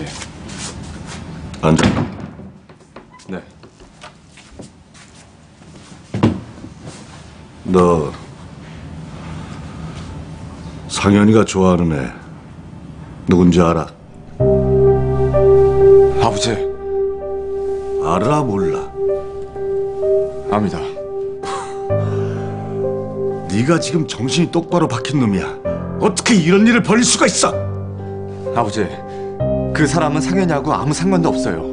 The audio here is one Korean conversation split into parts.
아버지. 앉아. 네. 너 상현이가 좋아하는 애 누군지 알아? 아버지. 알아 몰라? 압니다. 네가 지금 정신이 똑바로 박힌 놈이야. 어떻게 이런 일을 벌일 수가 있어? 아버지. 그 사람은 상현이하고 아무 상관도 없어요.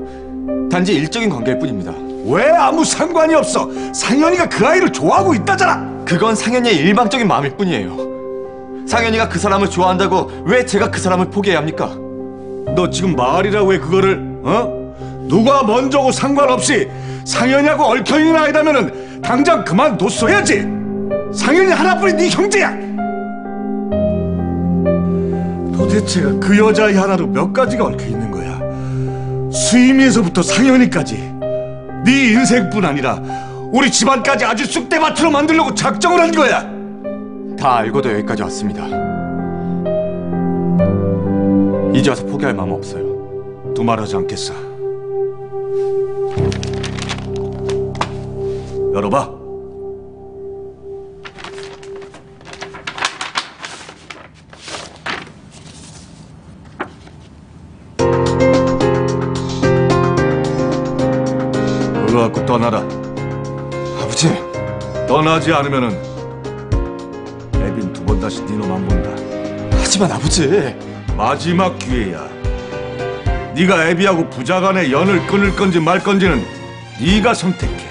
단지 일적인 관계일 뿐입니다. 왜 아무 상관이 없어? 상현이가 그 아이를 좋아하고 있다잖아. 그건 상현이의 일방적인 마음일 뿐이에요. 상현이가 그 사람을 좋아한다고 왜 제가 그 사람을 포기해야 합니까? 너 지금 말이라고 해 그거를 어? 누가 먼저고 상관없이 상현이하고 얽혀 있는 아이라면은 당장 그만뒀어야지. 상현이 하나뿐인 네 형제야. 도대체가 그 여자아이 하나로 몇 가지가 얽혀 있는 거야. 수임이에서부터 상현이까지 네 인생뿐 아니라 우리 집안까지 아주 쑥대밭으로 만들려고 작정을 한 거야. 다 알고도 여기까지 왔습니다. 이제 와서 포기할 마음 없어요. 두말하지 않겠어. 열어봐. 그거 갖고 떠나라. 아버지. 떠나지 않으면은 애빈 두 번 다시 네놈안 본다. 하지만 아버지. 마지막 기회야. 네가 애비하고 부자간의 연을 끊을 건지 말 건지는 네가 선택해.